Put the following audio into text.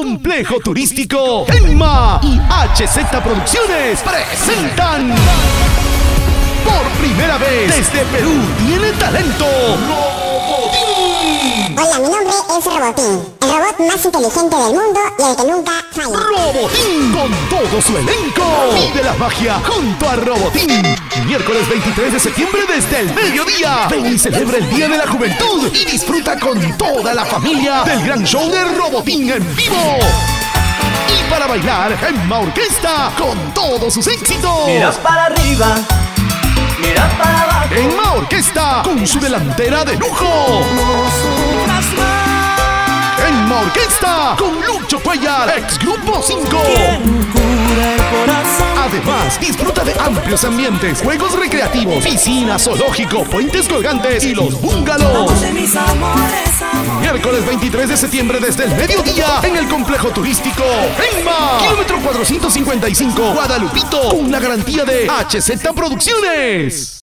Complejo Turístico Enma y HZ Producciones presentan por primera vez desde Perú tiene talento Robotín. Hola, mi nombre es Robotín, el robot más inteligente del mundo y el que nunca falla. Robotín con todo su elenco. Vive la magia junto a Robotín. Miércoles 23 de septiembre desde el mediodía. Ven y celebra el Día de la Juventud y disfruta con toda la familia del gran show de Robotín en vivo. Y para bailar, Emma Orquesta con todos sus éxitos. Miras para arriba, mira para abajo. Emma Orquesta con su delantera de lujo. Emma Orquesta con Lucho Cuellar, ex Grupo 5. Cura el corazón. Además, disfruta de amplios ambientes, juegos recreativos, piscina, zoológico, puentes colgantes y los bungalows. Miércoles 23 de septiembre desde el mediodía en el complejo turístico Enma, kilómetro 455, Guadalupito, con la garantía de HZ Producciones.